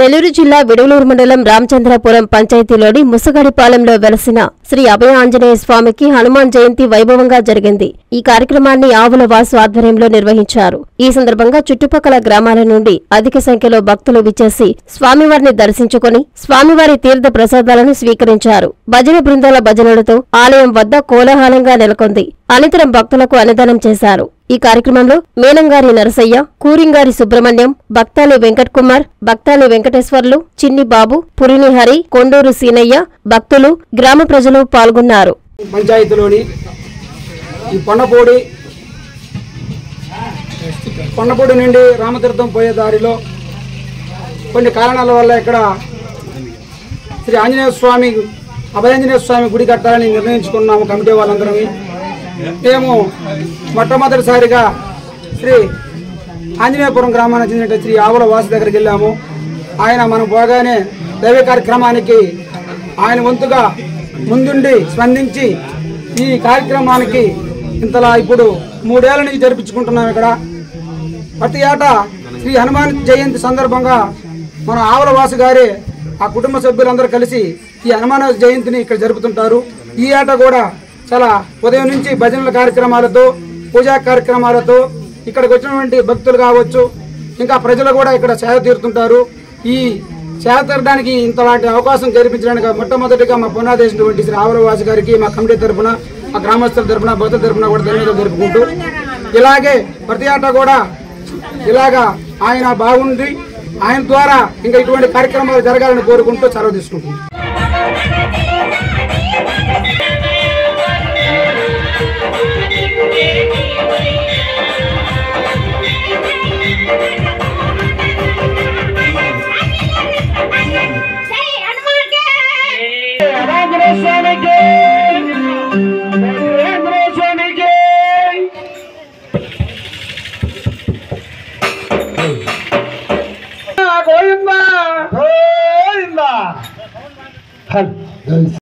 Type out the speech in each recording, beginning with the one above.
నెల్లూరు జిల్లా విడవలూరు మండలం రామచంద్రపురం పంచాయతీలోని ముసగడిపాలెంలో వెలసిన శ్రీ అభయ ఆంజనేయ స్వామికి హనుమాన్ జయంతి వైభవంగా జరిగింది. ఈ కార్యక్రమాన్ని ఆవుల వాసు ఆధ్వర్యంలో నిర్వహించారు. ఈ సందర్భంగా చుట్టుపక్కల గ్రామాల నుండి అధిక సంఖ్యలో భక్తులు విచ్చేసి స్వామివారిని దర్శించుకుని స్వామివారి తీర్థ ప్రసాదాలను స్వీకరించారు. భజన బృందాల భజనలతో ఆలయం వద్ద కోలాహలంగా నెలకొంది. అనంతరం భక్తులకు అన్నదానం చేశారు. ఈ కార్యక్రమంలో మేనంగారి నరసయ్య కూరింగారి సుబ్రహ్మణ్యం భక్తాలి వెంకట్ కుమార్ భక్తాని వెంకటేశ్వర్లు చిన్ని బాబు పురిని హరి కొండూరు సీనయ్య భక్తులు గ్రామ ప్రజలు పాల్గొన్నారు. పంచాయతీలోని ఈ కొండపూడి కొండపూడి నుండి రామతీర్థం పోయే దారిలో కొన్ని కారణాల వల్ల ఇక్కడ శ్రీ ఆంజనేయ స్వామి అభయాంజనేయ స్వామి గుడి కట్టాలని నిర్ణయించుకున్నాము కమిటీ వాళ్ళందరం మేము మొట్టమొదటిసారిగా శ్రీ ఆంజనేయపురం గ్రామానికి చెందిన శ్రీ ఆవుల వాసు దగ్గరికి వెళ్ళాము. ఆయన మనం పోగానే దైవ కార్యక్రమానికి ఆయన వంతుగా ముందుండి స్పందించి ఈ కార్యక్రమానికి ఇంతలా ఇప్పుడు మూడేళ్ళ నుంచి జరిపించుకుంటున్నాం ఇక్కడ. ప్రతి ఏటా శ్రీ హనుమాన్ జయంతి సందర్భంగా మన ఆవుల వాసు గారి ఆ కుటుంబ సభ్యులందరూ కలిసి ఈ హనుమాన్ జయంతిని ఇక్కడ జరుపుతుంటారు. ఈ ఏటా కూడా చాలా ఉదయం నుంచి భజనల కార్యక్రమాలతో పూజా కార్యక్రమాలతో ఇక్కడికి వచ్చినటువంటి భక్తులు కావచ్చు ఇంకా ప్రజలు కూడా ఇక్కడ సేవ తీరుతుంటారు. ఈ సేవ తీరడానికి ఇంతలాంటి అవకాశం కల్పించడానికి మొట్టమొదటిగా మా పునాదేశినటువంటి శ్రీ ఆవరవాసి గారికి మా కమిటీ తరఫున మా గ్రామస్తుల తరఫున భక్తుల తరఫున కూడా ధన్యవాదాలు జరుపుకుంటూ ఇలాగే ప్రతి ఆట కూడా ఇలాగా ఆయన బాగుండి ఆయన ద్వారా ఇంకా ఇటువంటి కార్యక్రమాలు జరగాలని కోరుకుంటూ సెలవు తీసుకుంటున్నాం. 看有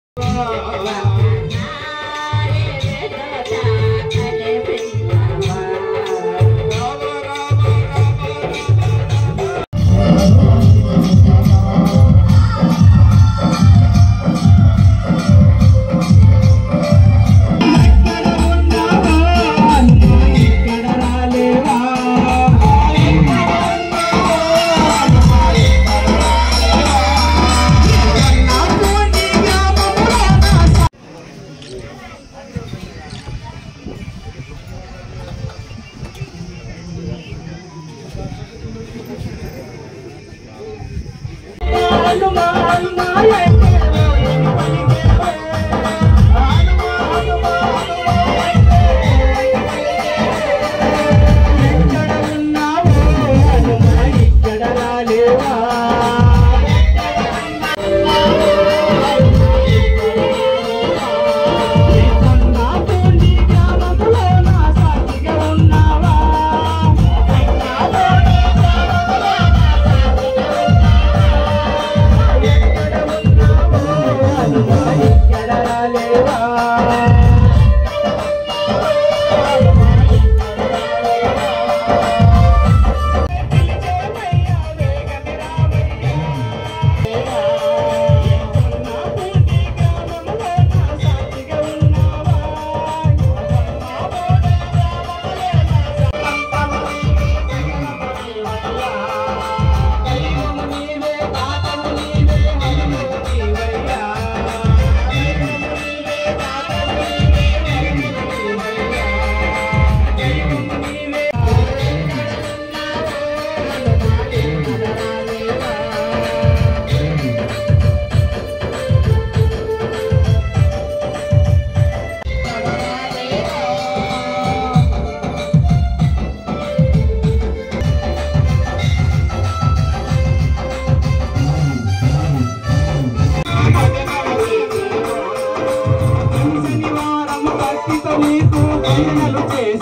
Bye.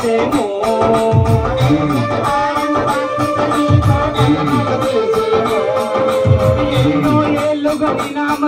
దేశము ఎన్నో ఏళ్ళుగా వినామ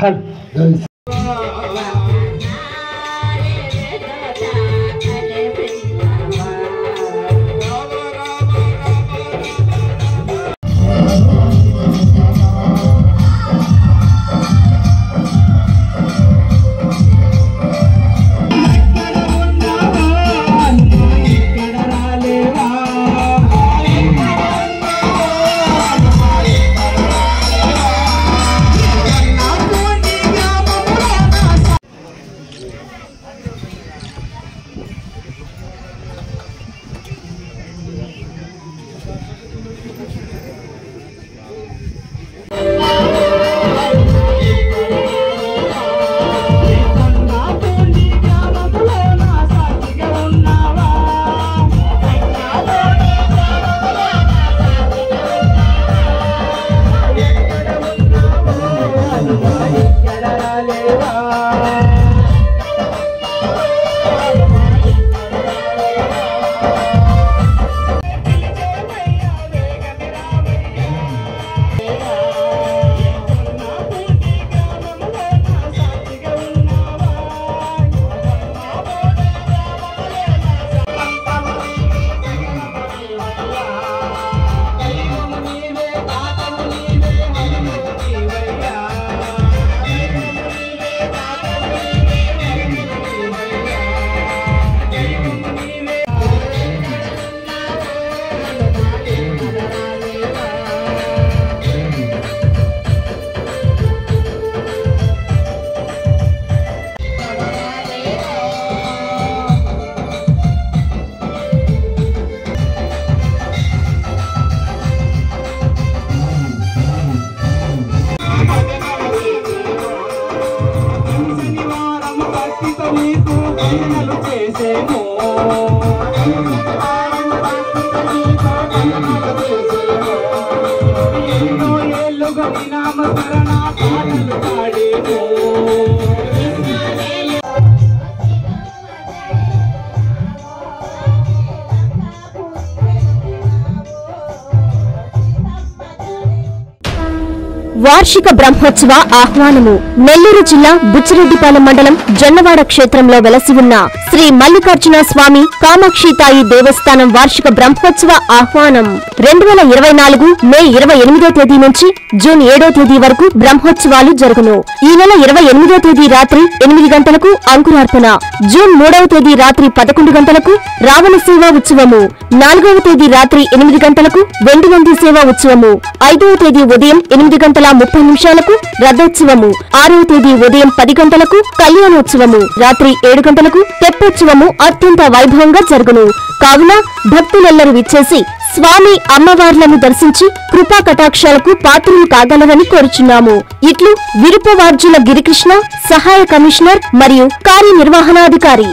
Hal. చేసేమో వార్షిక బ్రహ్మోత్సవ ఆహ్వానము. నెల్లూరు జిల్లా బుచ్చిరెడ్డిపాలెం మండలం జొన్నవాడ క్షేత్రంలో వెలసి ఉన్న శ్రీ మల్లికార్జున స్వామి కామాక్షితాయి దేవస్థానం వార్షిక బ్రహ్మోత్సవ ఆహ్వానం. రెండు వేల ఇరవై నాలుగు మే ఇరవై ఎనిమిదో తేదీ నుంచి జూన్ ఏడో తేదీ వరకు బ్రహ్మోత్సవాలు జరుగును. ఈ నెల ఇరవై ఎనిమిదో తేదీ రాత్రి ఎనిమిది గంటలకు అంకురార్పణ. జూన్ మూడవ తేదీ రాత్రి పదకొండు గంటలకు రావణ సేవా ఉత్సవము. నాలుగవ తేదీ రాత్రి ఎనిమిది గంటలకు వెండి వంది సేవా ఉత్సవము. ఐదవ తేదీ ఉదయం ఎనిమిది గంటల ముప్పై నిమిషాలకు రథోత్సవము. ఆరవ తేదీ ఉదయం పది గంటలకు కళ్యాణోత్సవము. రాత్రి ఏడు గంటలకు తెప్పోత్సవము అత్యంత వైభవంగా జరుగును. కావున భక్తులెల్లరూ విచ్చేసి స్వామి అమ్మవార్లను దర్శించి కృపా కటాక్షాలకు పాత్రలు కాగలరని కోరుచున్నాము. ఇట్లు విరుపవార్జుల గిరికృష్ణ సహాయ కమిషనర్ మరియు కార్యనిర్వహణాధికారి